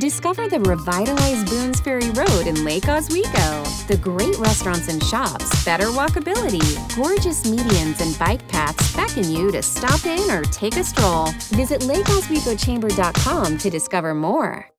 Discover the revitalized Boone's Ferry Road in Lake Oswego. The great restaurants and shops, better walkability, gorgeous medians, and bike paths beckon you to stop in or take a stroll. Visit lakeoswegochamber.com to discover more.